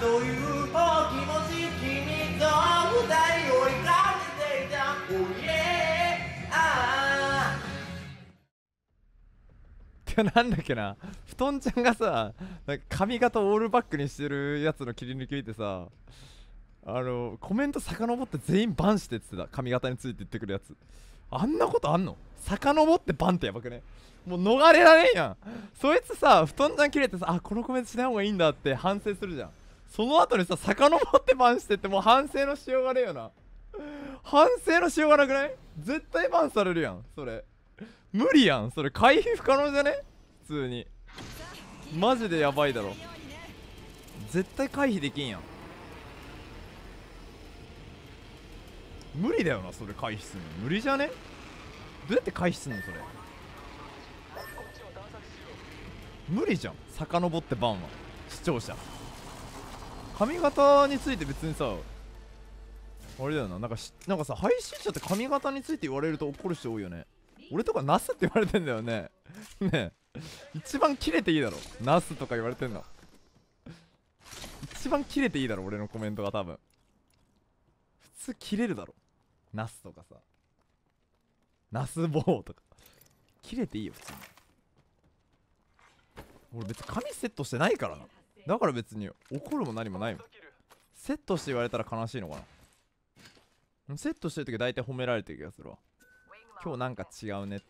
というお気持ち君と二人追いかけていた Oh yeah あてなんだっけな？布団ちゃんがさなんか髪型オールバックにしてるやつの切り抜き見てさあのコメント遡って全員バンしてって言ってた。髪型について言ってくるやつ。あんなことあんの？遡ってバンってやばくね？もう逃れられんやん。そいつさ布団ちゃん切れてさあこのコメントしない方がいいんだって反省するじゃん。その後にさ遡ってバンしてってもう反省のしようがねえよな。反省のしようがなくない？絶対バンされるやんそれ。無理やんそれ。回避不可能じゃね？普通に。マジでやばいだろ。絶対回避できんやん。無理だよなそれ。回避するの。無理じゃね？どうやって回避すんのそれ。無理じゃん遡ってバンは。視聴者。髪型について別にさあれだよな。なんかしなんかさ配信者って髪型について言われると怒る人多いよね。俺とかナスって言われてんだよね。ねえ。一番キレていいだろ。ナスとか言われてんの。一番キレていいだろ俺のコメントが多分。普通キレるだろ。ナスとかさ。ナスボーとか。キレていいよ普通に。俺別に髪セットしてないからな。だから別に怒るも何もないもん。セットして言われたら悲しいのかな。セットしてる時大体褒められてる気がするわ。今日なんか違うねって。